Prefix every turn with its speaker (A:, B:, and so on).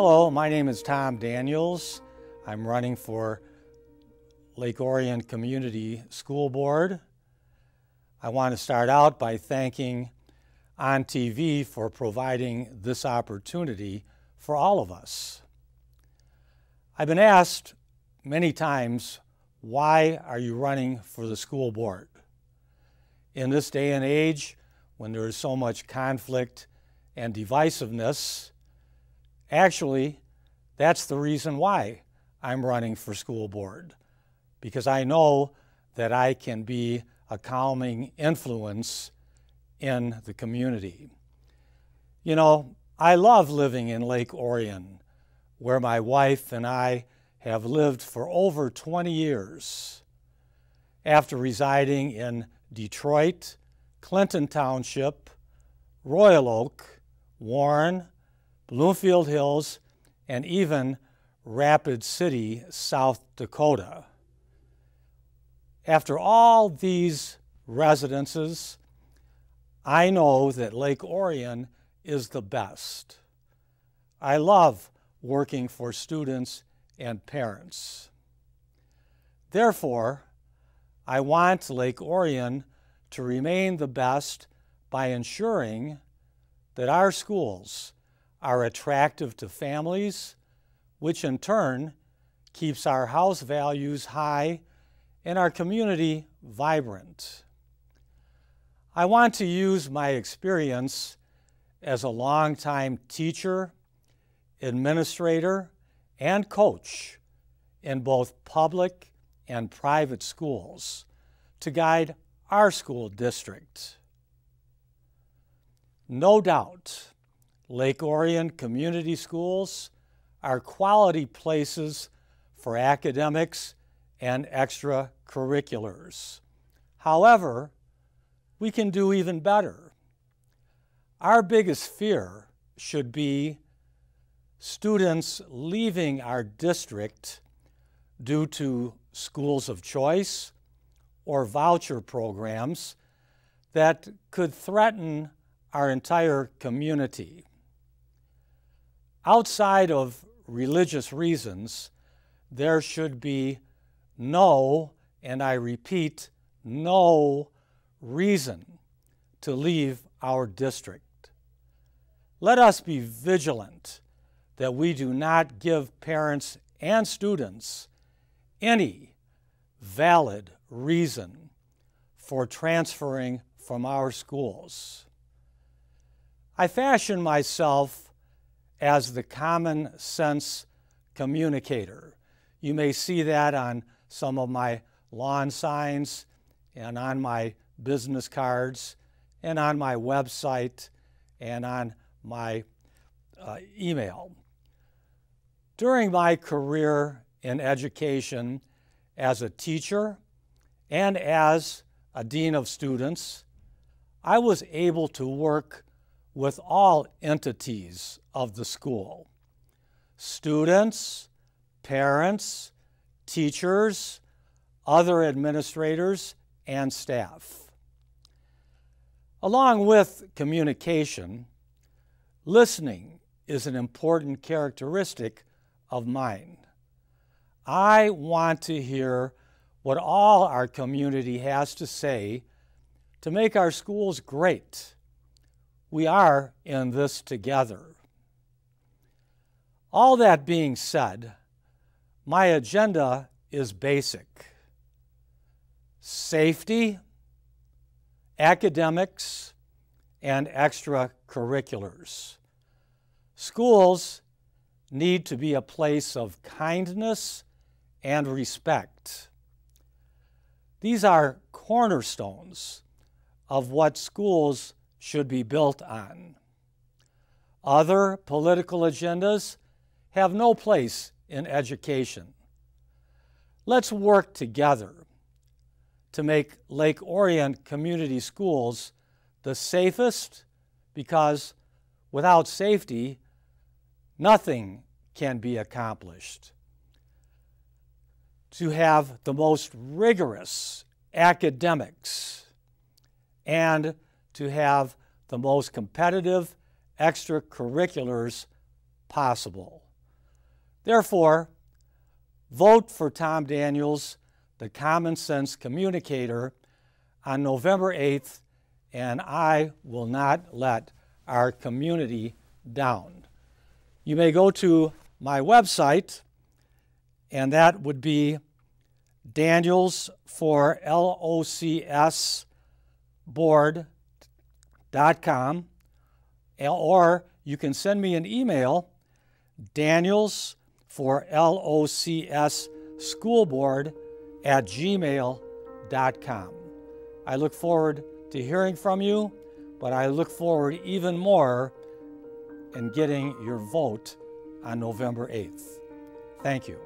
A: Hello, my name is Tom Daniels. I'm running for Lake Orion Community School Board. I want to start out by thanking ONTV for providing this opportunity for all of us. I've been asked many times, why are you running for the school board? In this day and age, when there is so much conflict and divisiveness, Actually, that's the reason why I'm running for school board, because I know that I can be a calming influence in the community. You know, I love living in Lake Orion, where my wife and I have lived for over 20 years. After residing in Detroit, Clinton Township, Royal Oak, Warren, Bloomfield Hills, and even Rapid City, South Dakota. After all these residences, I know that Lake Orion is the best. I love working for students and parents. Therefore, I want Lake Orion to remain the best by ensuring that our schools are attractive to families, which in turn keeps our house values high and our community vibrant. I want to use my experience as a longtime teacher, administrator, and coach in both public and private schools to guide our school district. No doubt, Lake Orion Community Schools are quality places for academics and extracurriculars. However, we can do even better. Our biggest fear should be students leaving our district due to schools of choice or voucher programs that could threaten our entire community. Outside of religious reasons, there should be no, and I repeat, no reason to leave our district. Let us be vigilant that we do not give parents and students any valid reason for transferring from our schools. I fashion myself as the common sense communicator. You may see that on some of my lawn signs and on my business cards and on my website and on my uh, email. During my career in education as a teacher and as a dean of students, I was able to work with all entities of the school students, parents, teachers, other administrators, and staff. Along with communication, listening is an important characteristic of mine. I want to hear what all our community has to say to make our schools great we are in this together. All that being said, my agenda is basic safety, academics, and extracurriculars. Schools need to be a place of kindness and respect. These are cornerstones of what schools should be built on. Other political agendas have no place in education. Let's work together to make Lake Orion Community Schools the safest because without safety, nothing can be accomplished. To have the most rigorous academics and to have the most competitive extracurriculars possible. Therefore, vote for Tom Daniels, the common sense communicator, on November 8th, and I will not let our community down. You may go to my website, and that would be Daniels for LOCS board.com, or you can send me an email, Daniels for LOCS school board at gmail.com. I look forward to hearing from you, but I look forward even more in getting your vote on November 8th. Thank you.